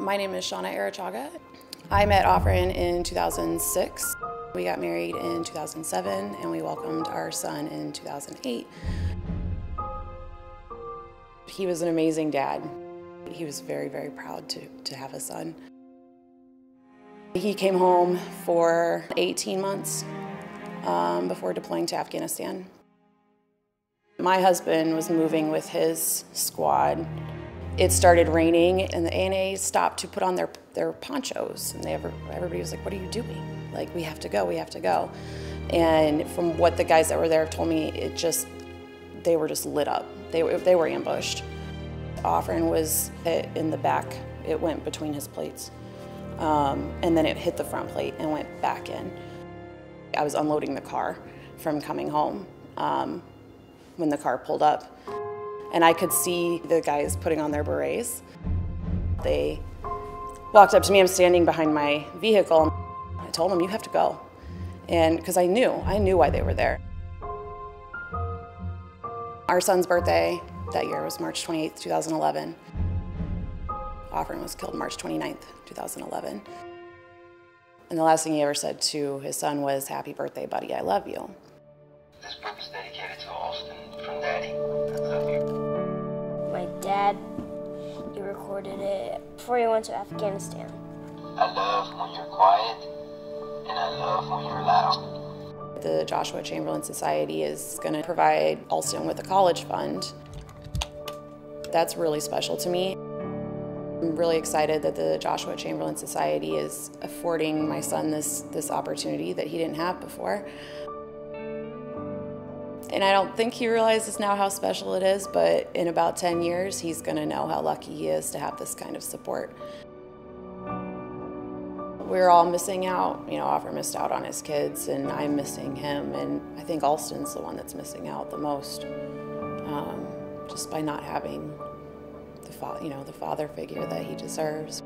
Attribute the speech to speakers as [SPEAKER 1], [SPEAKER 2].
[SPEAKER 1] My name is Shauna Arrechaga. I met Ofren in 2006. We got married in 2007 and we welcomed our son in 2008. He was an amazing dad. He was very, very proud to, to have a son. He came home for 18 months um, before deploying to Afghanistan. My husband was moving with his squad. It started raining and the ANA stopped to put on their, their ponchos and they ever, everybody was like, what are you doing? Like, we have to go, we have to go. And from what the guys that were there told me, it just, they were just lit up. They, they were ambushed. Ofren was in the back. It went between his plates. Um, and then it hit the front plate and went back in. I was unloading the car from coming home um, when the car pulled up. And I could see the guys putting on their berets. They walked up to me, I'm standing behind my vehicle. I told them, you have to go. And because I knew, I knew why they were there. Our son's birthday that year was March 28th, 2011. Ofren was killed March 29th, 2011. And the last thing he ever said to his son was, happy birthday, buddy, I love you.
[SPEAKER 2] Recorded it before he went to Afghanistan.
[SPEAKER 3] I love when you're quiet, and I love when you're loud.
[SPEAKER 1] The Joshua Chamberlain Society is going to provide Alston with a college fund. That's really special to me. I'm really excited that the Joshua Chamberlain Society is affording my son this, this opportunity that he didn't have before. And I don't think he realizes now how special it is, but in about 10 years, he's gonna know how lucky he is to have this kind of support. We're all missing out. You know, Ofren missed out on his kids, and I'm missing him, and I think Alston's the one that's missing out the most, um, just by not having the, you know, the father figure that he deserves.